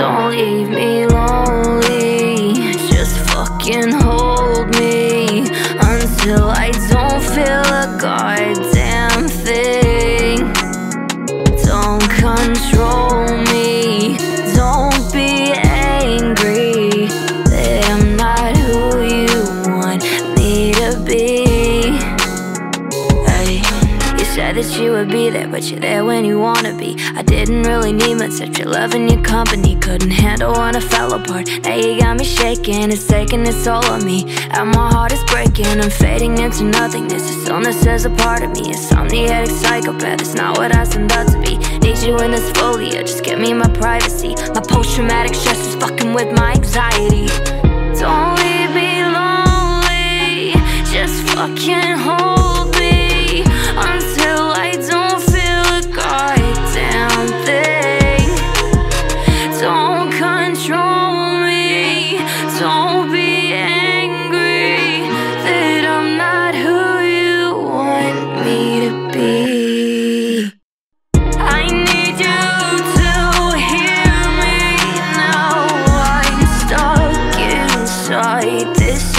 Don't leave me lonely. Just fucking hold me Until I don't feel a god Said that you would be there, but you're there when you wanna be. I didn't really need much except your love and your company. Couldn't handle when I fell apart. Now you got me shaking, it's taking its toll on me. And my heart is breaking, I'm fading into nothingness. This illness is a part of me, insomniatic psychopath. It's not what I signed up to be. Need you in this folia, just give me my privacy. My post-traumatic stress is fucking with my anxiety. Don't leave me lonely, just fucking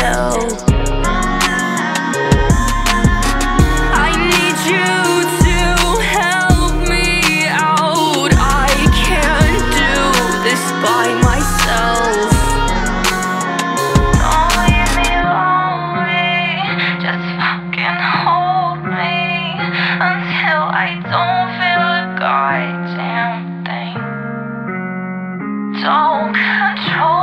thing. Don't control me. Alone, just fucking hold me until I don't